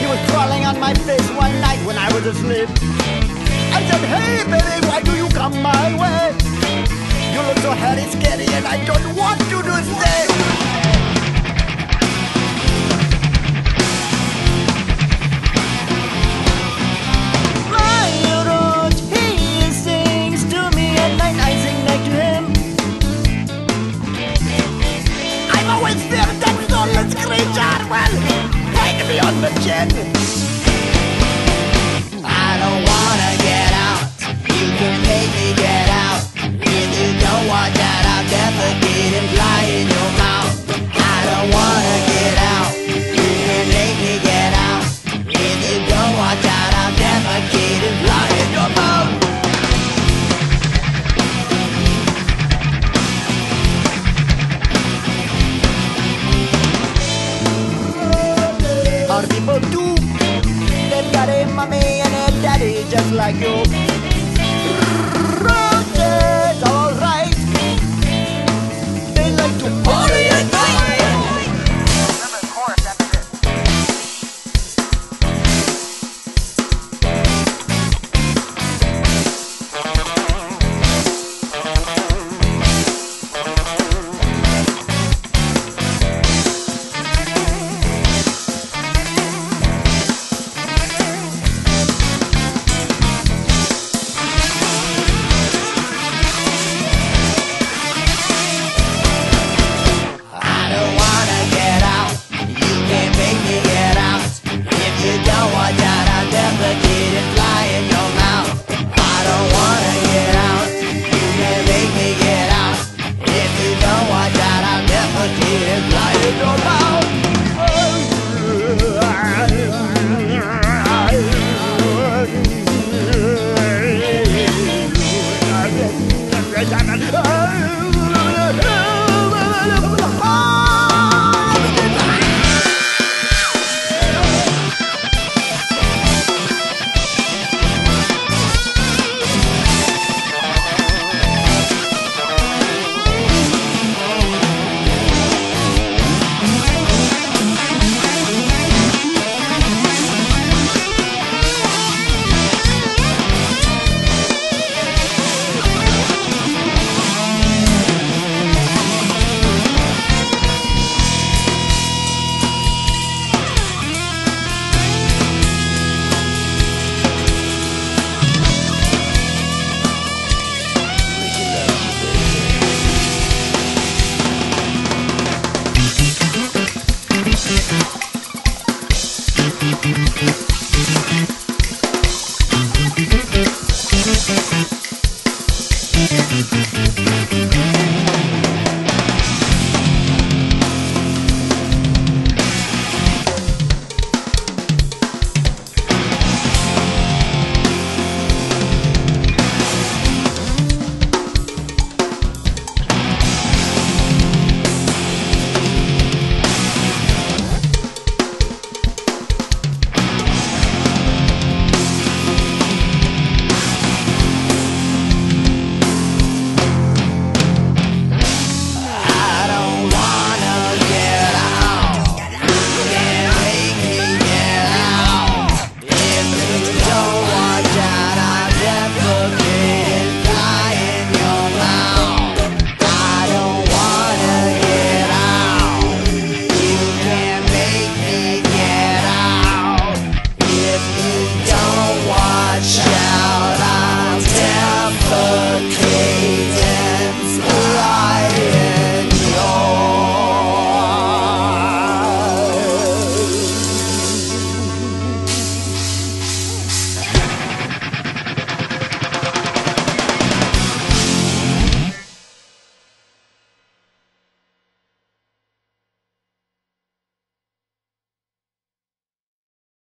He was crawling on my face one night when I was asleep. I said, hey baby, why do you come my way? You look so hairy, scary, and I don't want you to stay. Creature. Well, me on the chin. I don't wanna get out. You can make me get out. If you don't want that, I'll defecate and fly in your mouth. I don't wanna get out. You can make me get out. If you don't want that, mommy, and daddy just like you.